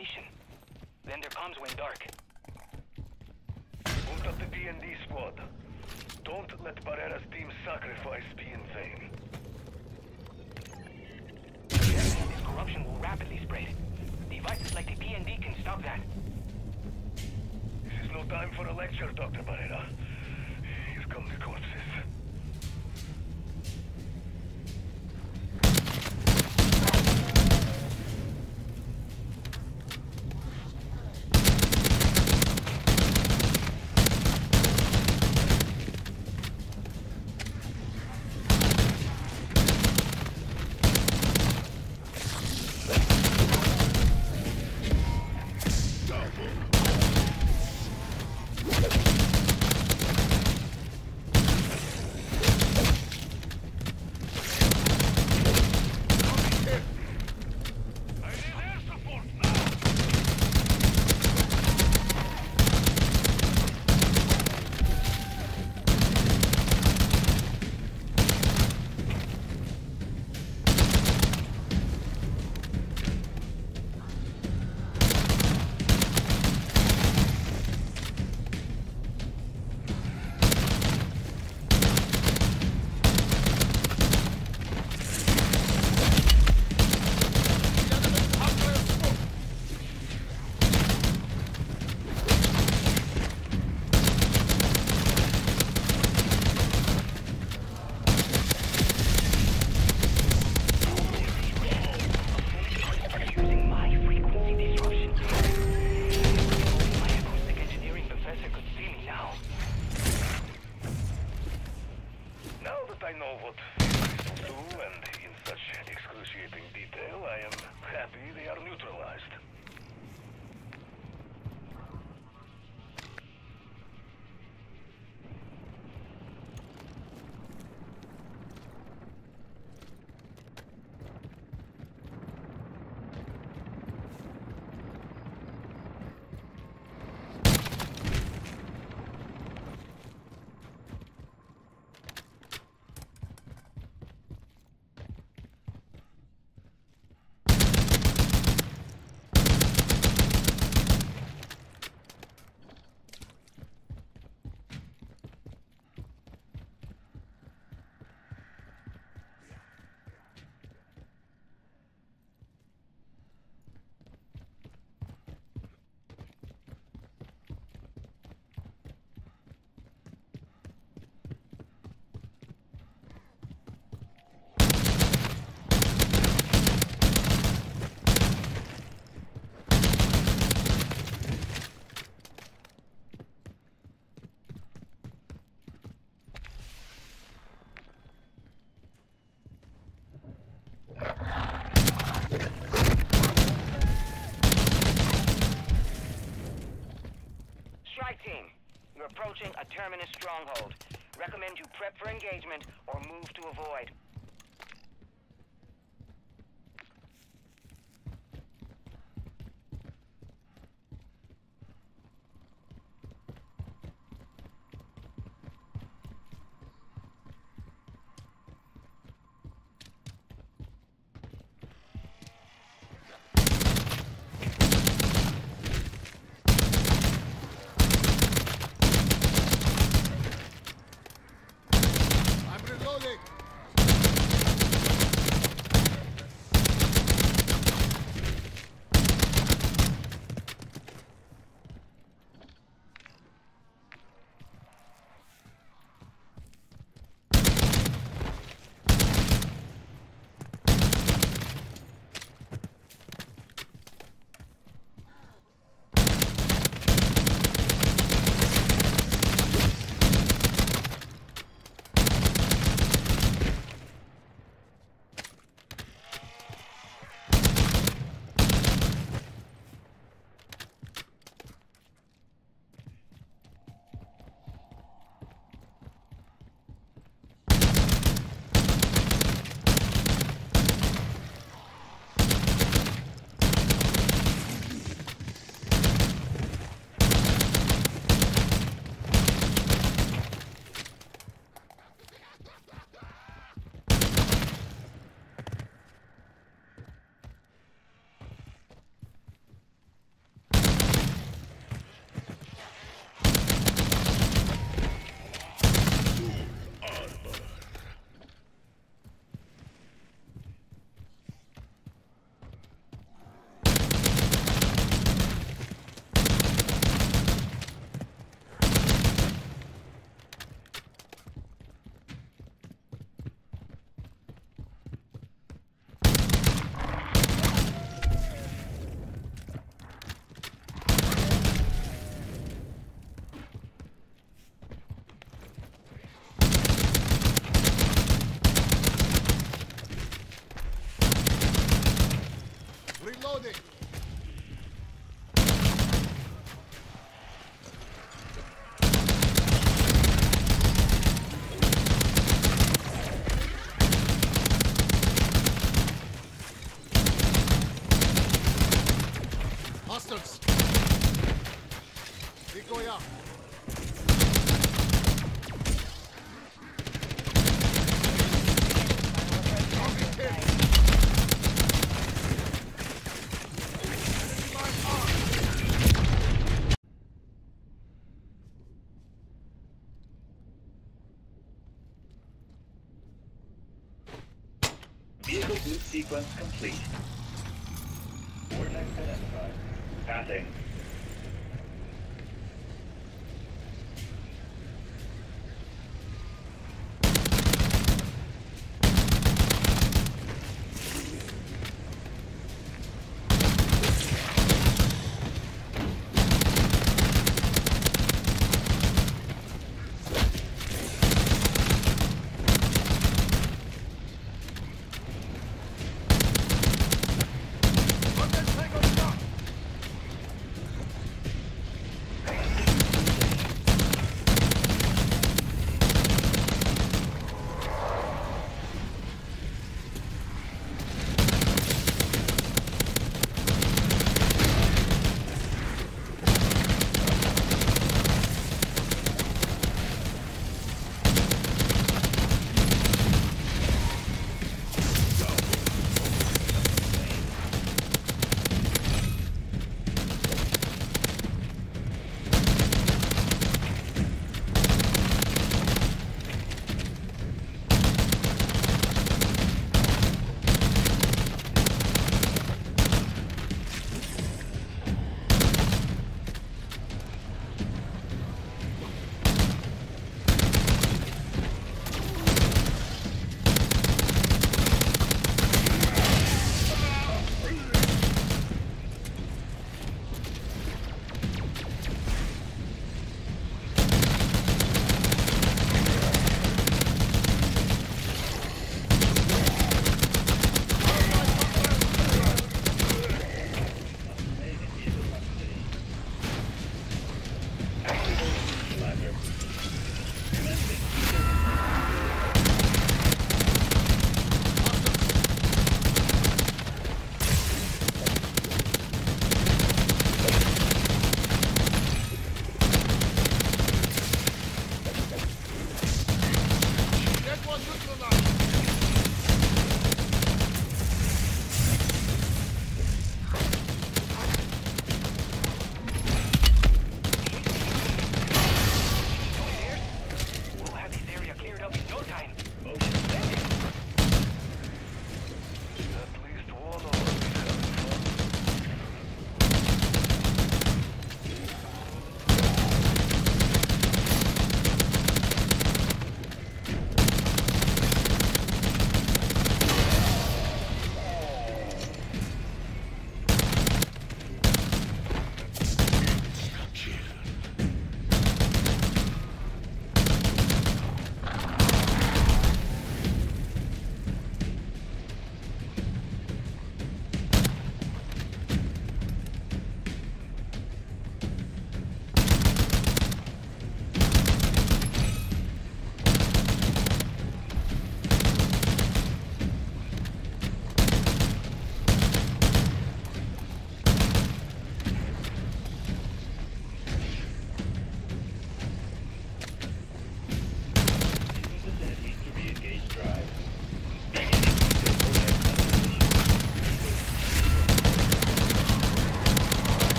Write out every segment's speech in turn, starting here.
device. Then their comms went dark. Moved up the D&D squad. Don't let Barrera's team sacrifice be in vain. This corruption will rapidly spread. Devices like the PND can stop that. This is no time for a lecture, Dr. Barrera. Here come the corpses. Terminus stronghold. Recommend you prep for engagement or move to avoid.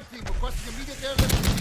strike team requesting immediate airlift.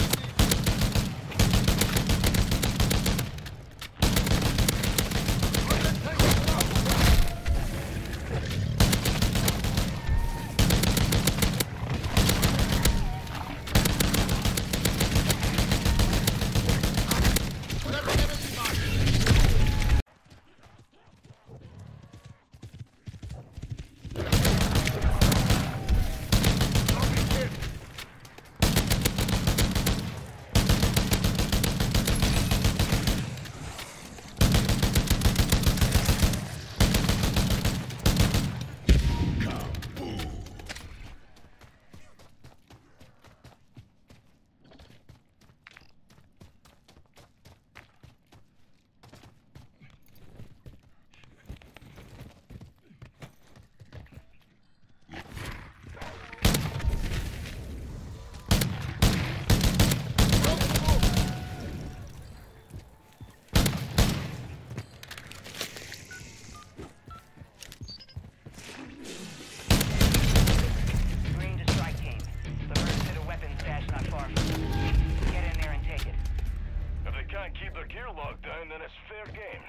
can't keep their gear locked down, then it's fair game.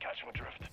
Catch them adrift.